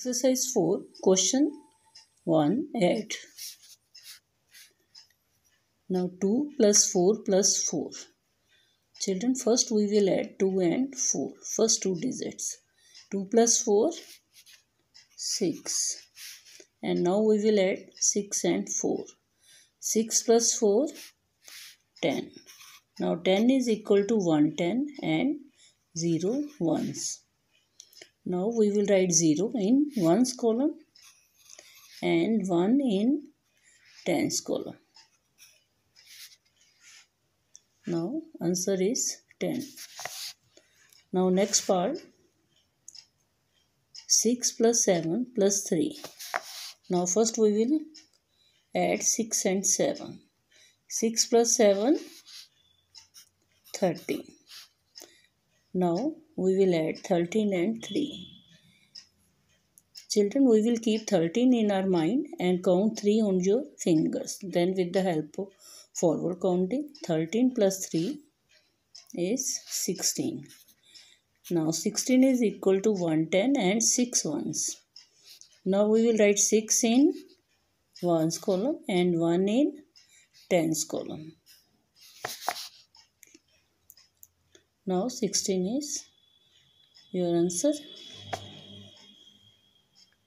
Exercise 4, question 1 add. Now 2 plus 4 plus 4. Children, first we will add 2 and 4. First two digits. 2 plus 4, 6. And now we will add 6 and 4. 6 plus 4, 10. Now 10 is equal to 110 and 0 ones. Now we will write 0 in ones column and 1 in tens column. Now answer is 10. Now next part 6 plus 7 plus 3. Now first we will add 6 and 7. 6 plus 7 13. Now we will add 13 and 3. Children, we will keep 13 in our mind and count 3 on your fingers. Then with the help of forward counting, 13 plus 3 is 16. Now 16 is equal to 110 and 6 ones. Now we will write 6 in ones column and 1 in tens column. Now 16 is your answer